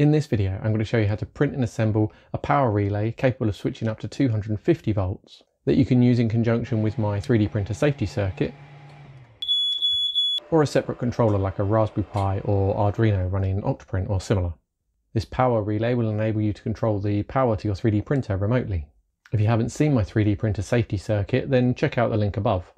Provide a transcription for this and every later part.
In this video, I'm going to show you how to print and assemble a power relay capable of switching up to 250 volts that you can use in conjunction with my 3D printer safety circuit or a separate controller like a Raspberry Pi or Arduino running Octoprint or similar. This power relay will enable you to control the power to your 3D printer remotely. If you haven't seen my 3D printer safety circuit, then check out the link above.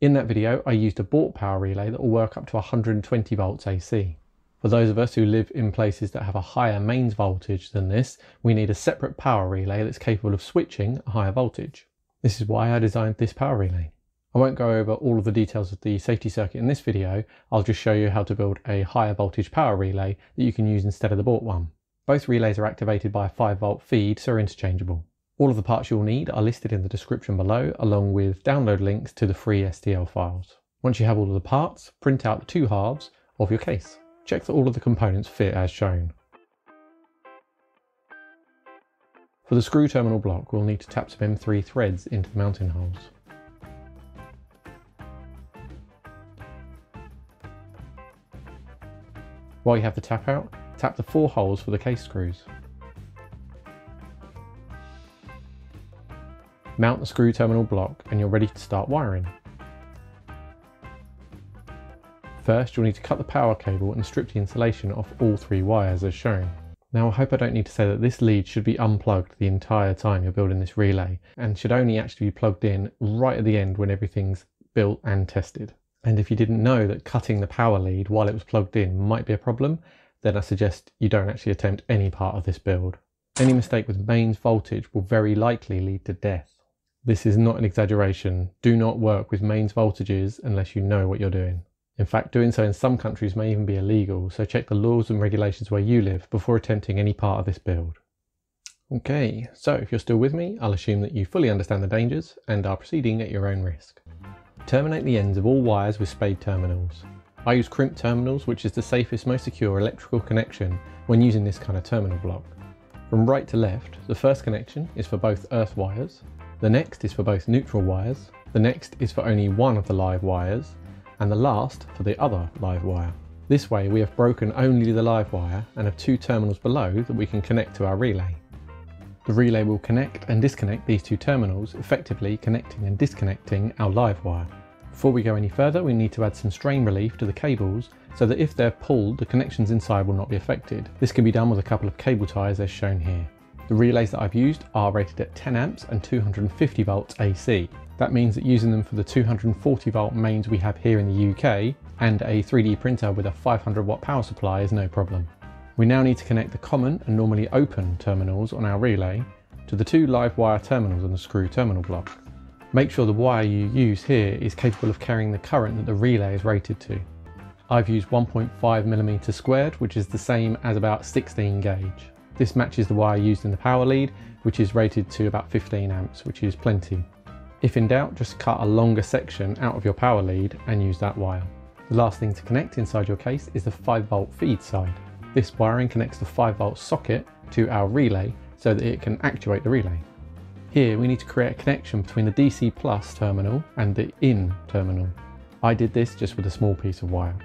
In that video, I used a bought power relay that will work up to 120 volts AC. For those of us who live in places that have a higher mains voltage than this, we need a separate power relay that's capable of switching a higher voltage. This is why I designed this power relay. I won't go over all of the details of the safety circuit in this video, I'll just show you how to build a higher voltage power relay that you can use instead of the bought one. Both relays are activated by a 5 volt feed, so are interchangeable. All of the parts you'll need are listed in the description below, along with download links to the free STL files. Once you have all of the parts, print out the two halves of your case. Check that all of the components fit as shown. For the screw terminal block, we'll need to tap some M3 threads into the mounting holes. While you have the tap out, tap the four holes for the case screws. Mount the screw terminal block and you're ready to start wiring. First, you'll need to cut the power cable and strip the insulation off all three wires as shown. Now I hope I don't need to say that this lead should be unplugged the entire time you're building this relay and should only actually be plugged in right at the end when everything's built and tested. And if you didn't know that cutting the power lead while it was plugged in might be a problem, then I suggest you don't actually attempt any part of this build. Any mistake with mains voltage will very likely lead to death. This is not an exaggeration. Do not work with mains voltages unless you know what you're doing. In fact, doing so in some countries may even be illegal, so check the laws and regulations where you live before attempting any part of this build. Okay, so if you're still with me, I'll assume that you fully understand the dangers and are proceeding at your own risk. Terminate the ends of all wires with spade terminals. I use crimp terminals, which is the safest, most secure electrical connection when using this kind of terminal block. From right to left, the first connection is for both earth wires, the next is for both neutral wires, the next is for only one of the live wires, and the last for the other live wire. This way we have broken only the live wire and have two terminals below that we can connect to our relay. The relay will connect and disconnect these two terminals, effectively connecting and disconnecting our live wire. Before we go any further, we need to add some strain relief to the cables so that if they're pulled, the connections inside will not be affected. This can be done with a couple of cable ties as shown here. The relays that I've used are rated at 10 amps and 250 volts AC. That means that using them for the 240 volt mains we have here in the UK and a 3D printer with a 500 watt power supply is no problem. We now need to connect the common and normally open terminals on our relay to the two live wire terminals on the screw terminal block. Make sure the wire you use here is capable of carrying the current that the relay is rated to. I've used 1.5mm squared, which is the same as about 16 gauge. This matches the wire used in the power lead, which is rated to about 15 amps, which is plenty. If in doubt, just cut a longer section out of your power lead and use that wire. The last thing to connect inside your case is the 5 volt feed side. This wiring connects the 5 volt socket to our relay so that it can actuate the relay. Here we need to create a connection between the DC plus terminal and the in terminal. I did this just with a small piece of wire.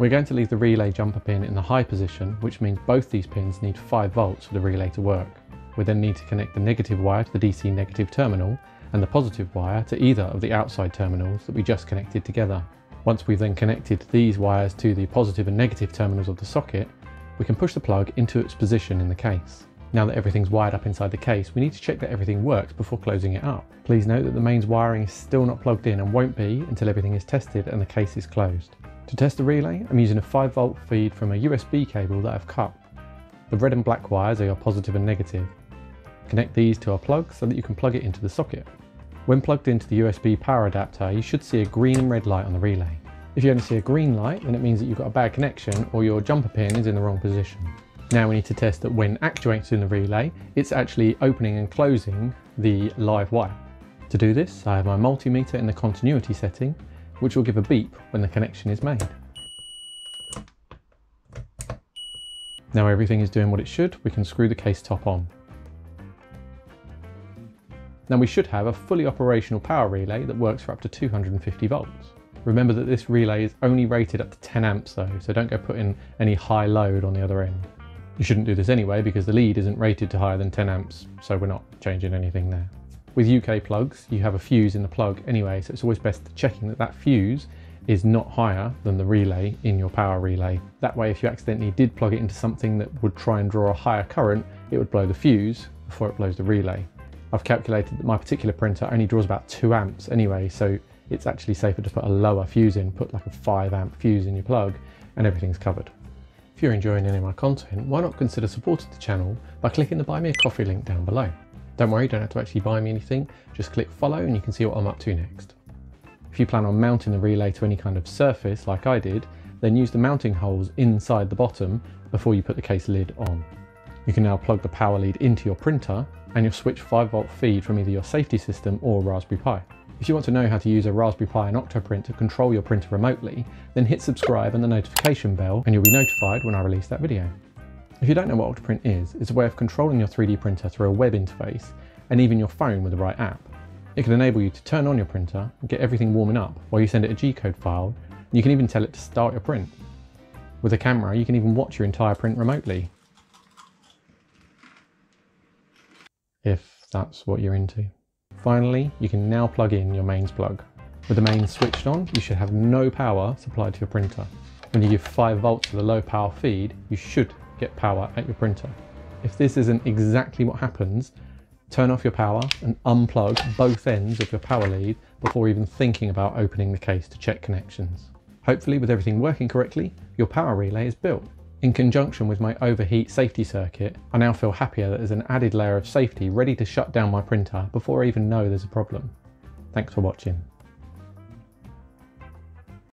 We're going to leave the relay jumper pin in the high position, which means both these pins need 5 volts for the relay to work. We then need to connect the negative wire to the DC negative terminal and the positive wire to either of the outside terminals that we just connected together. Once we've then connected these wires to the positive and negative terminals of the socket, we can push the plug into its position in the case. Now that everything's wired up inside the case, we need to check that everything works before closing it up. Please note that the mains wiring is still not plugged in and won't be until everything is tested and the case is closed. To test the relay, I'm using a 5 volt feed from a USB cable that I've cut. The red and black wires are your positive and negative. Connect these to our plug so that you can plug it into the socket. When plugged into the USB power adapter, you should see a green and red light on the relay. If you only see a green light, then it means that you've got a bad connection or your jumper pin is in the wrong position. Now we need to test that when actuated in the relay, it's actually opening and closing the live wire. To do this, I have my multimeter in the continuity setting which will give a beep when the connection is made. Now everything is doing what it should, we can screw the case top on. Now we should have a fully operational power relay that works for up to 250 volts. Remember that this relay is only rated up to 10 amps though, so don't go putting any high load on the other end. You shouldn't do this anyway because the lead isn't rated to higher than 10 amps, so we're not changing anything there. With UK plugs, you have a fuse in the plug anyway, so it's always best checking that that fuse is not higher than the relay in your power relay. That way, if you accidentally did plug it into something that would try and draw a higher current, it would blow the fuse before it blows the relay. I've calculated that my particular printer only draws about 2 amps anyway, so it's actually safer to put a lower fuse in, put like a 5 amp fuse in your plug, and everything's covered. If you're enjoying any of my content, why not consider supporting the channel by clicking the buy me a coffee link down below. Don't worry, you don't have to actually buy me anything, just click follow and you can see what I'm up to next. If you plan on mounting the relay to any kind of surface like I did, then use the mounting holes inside the bottom before you put the case lid on. You can now plug the power lead into your printer and you'll switch 5 volt feed from either your safety system or Raspberry Pi. If you want to know how to use a Raspberry Pi and Octoprint to control your printer remotely, then hit subscribe and the notification bell and you'll be notified when I release that video. If you don't know what Octoprint is, it's a way of controlling your 3D printer through a web interface and even your phone with the right app. It can enable you to turn on your printer and get everything warming up while you send it a G-code file. You can even tell it to start your print. With a camera, you can even watch your entire print remotely. If that's what you're into. Finally, you can now plug in your mains plug. With the mains switched on, you should have no power supplied to your printer. When you give 5 volts to the low power feed, you should get power at your printer. If this isn't exactly what happens, turn off your power and unplug both ends of your power lead before even thinking about opening the case to check connections. Hopefully with everything working correctly, your power relay is built. In conjunction with my overheat safety circuit, I now feel happier that there's an added layer of safety ready to shut down my printer before I even know there's a problem. Thanks for watching.